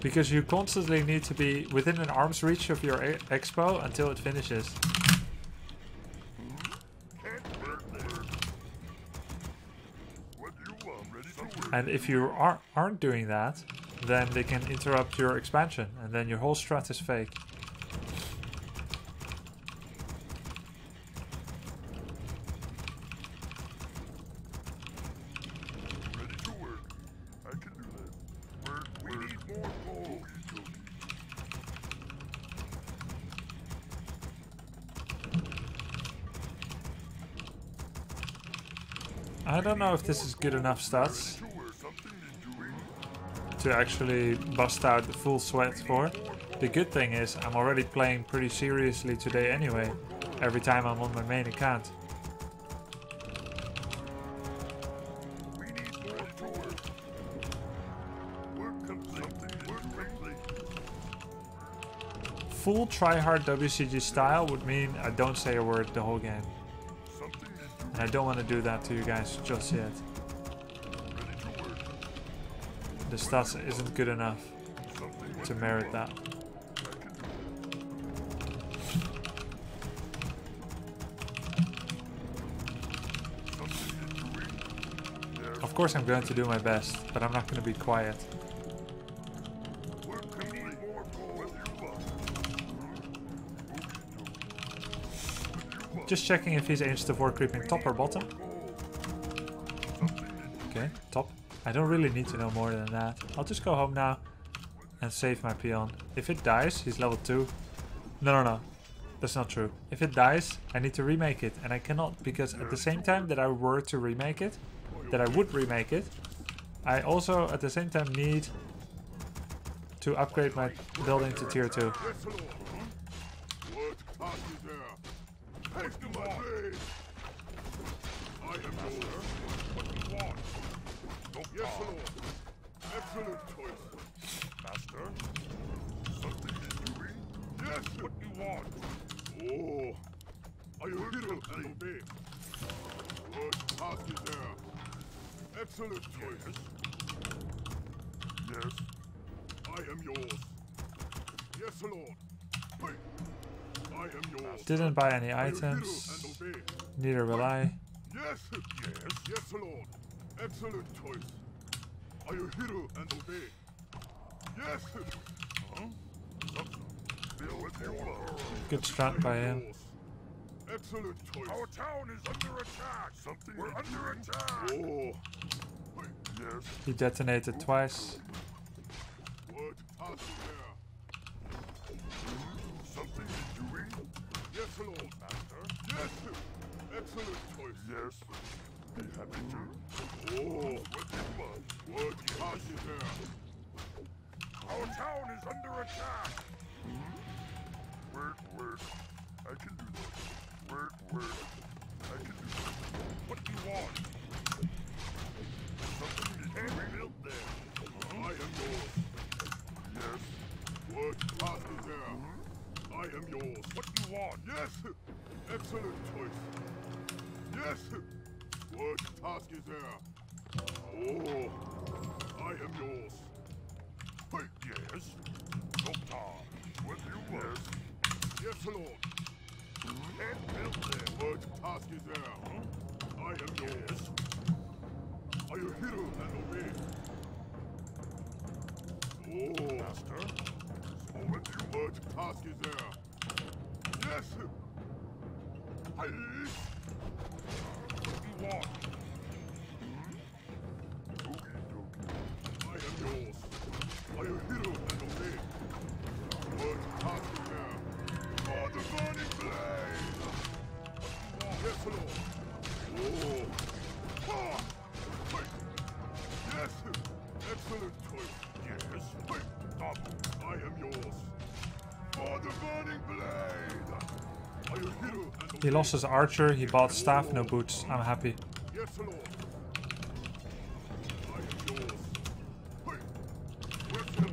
Because you constantly need to be within an arm's reach of your expo until it finishes. And if you are, aren't doing that, then they can interrupt your expansion, and then your whole strat is fake. Ready to work. I can do that. Work, we need more coal. I don't know if this is good enough stats To actually bust out the full sweat for. The good thing is I'm already playing pretty seriously today anyway, every time I'm on my main account. Full tryhard WCG style would mean I don't say a word the whole game. And I don't want to do that to you guys just yet. The stats isn't good enough to merit that. Of course I'm going to do my best, but I'm not going to be quiet. Just checking if he's aged before creeping top or bottom. Oh. Okay, top. I don't really need to know more than that. I'll just go home now and save my peon. If it dies, he's level 2. No, no, no. That's not true. If it dies, I need to remake it. And I cannot because at the same time that I were to remake it, that I would remake it, I also at the same time need to upgrade my building to tier 2. Take to my blade. I am yours. What you want? yes, Lord. Excellent choice. Master? Something is doing? Yes, what you want? Oh. Are you little and obey? What party there? Excellent choice. Yes. I am yours. Yes, Lord. Hey. I am yours. Didn't buy any Are you little items. and obey? Neither will I. Yes, yes, yes, Lord. Excellent choice. Are you hero and obey? Yes. Huh? Bill with you are. Good strat by him. Excellent choice. Our town is under attack. Something We're under attack. Oh. Yes. He detonated twice. What party there? Something is doing? Yes, Lord. Master? Yes. sir. Excellent choice. Yes. Be happy to. Oh, what you want? What party there? Our town is under attack. Work, work. I can do that. Work, work. I can do that. What do you want? Something is being built there. Huh? I am yours. Yes. What party there? I am yours. What do you want? Yes. Excellent choice. Yes. What task is there? Oh, I am yours. Wait, yes. Doctor, what you want? Yes, Lord. And built there. What task is there? I am yours. Are you hero and obey? Oh, Master. What task is there? Yes. I. What do He lost his archer, he bought staff, no boots. I'm happy.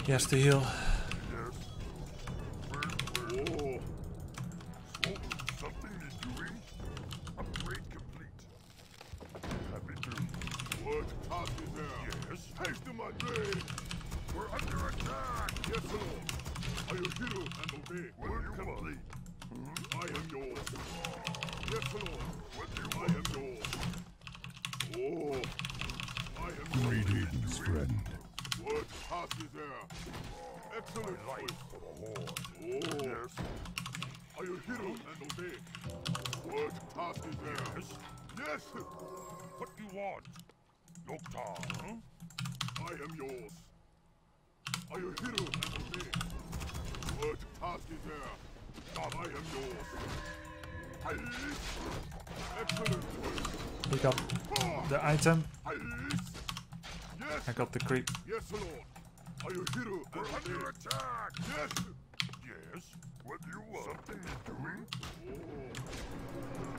Yes, to I Excellent choice. for the Horde. Oh. Yes. Are you hero and obey? Word passes there. Yes. Yes. What do you want? Lok'tar, huh? I am yours. Are you hero and obey? Word passes there. I am yours. Excellent. He got Ah. the item. I got the creep. Yes, Lord. Are you hero? We're under attack. Yes. Yes. What do you want? Something is doing. Oh.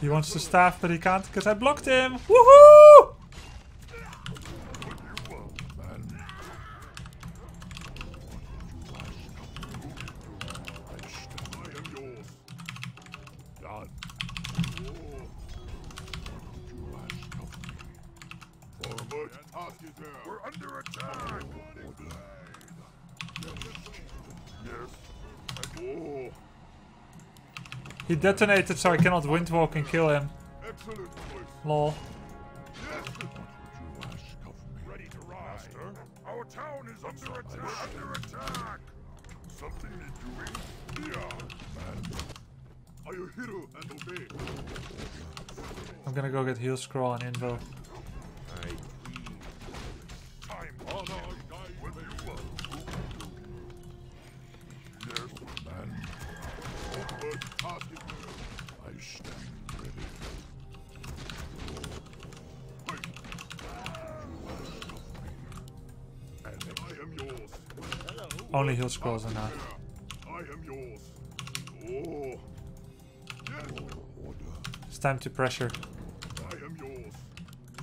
He wants the staff, but he can't because I blocked him. Woohoo! What do you want, man? I am yours. Done. Oh. Forward passes there. We're under attack. Yes. Oh. He detonated so I cannot windwalk and kill him. Lol. Our town is under attack. Something doing. I'm gonna go get heal scroll and invo. Only heal scrolls enough. I am yours. Oh. Yes. It's time to pressure. I am yours.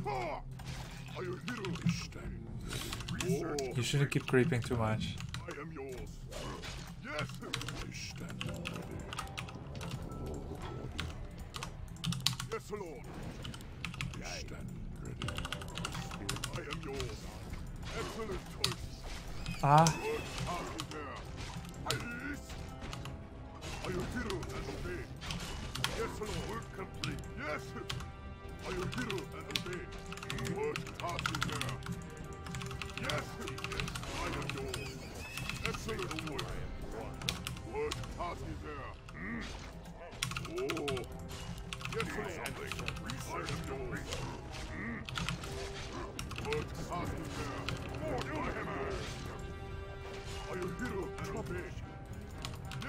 Are? Stand ready. Oh. You shouldn't keep creeping too much. I am yours. Yes. I stand ready. Yes, Lord. I stand ready. I am yours. Excellent choice. Ah,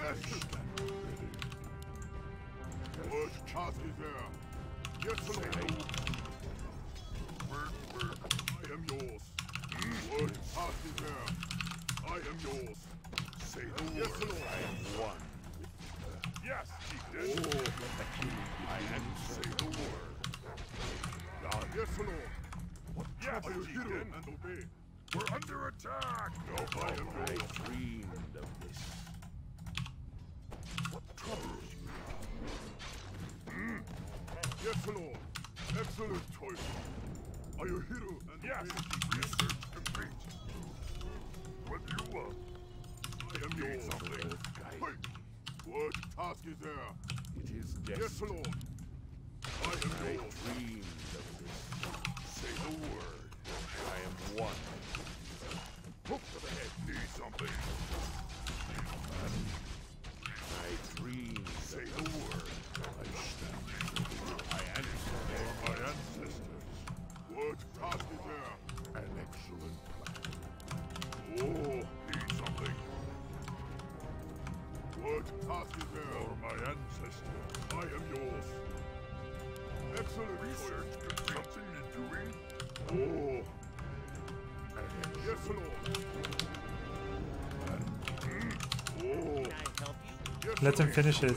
We're under attack. No, I am yours. Word, Chastis there. I am. Say the word. Yes, my lord. Yes. Are you hit? We're under attack. No, I never dreamed of this. Troubles you? Yes, Lord. Excellent choice. Are you hero and yes. Research complete. What you want? I am yours. Something. Hey. What task is there? It is Yes, Lord. I am yours. dreamed of this. Say the word. I am one. Hook to the head. Need something. I dream. Let him finish it.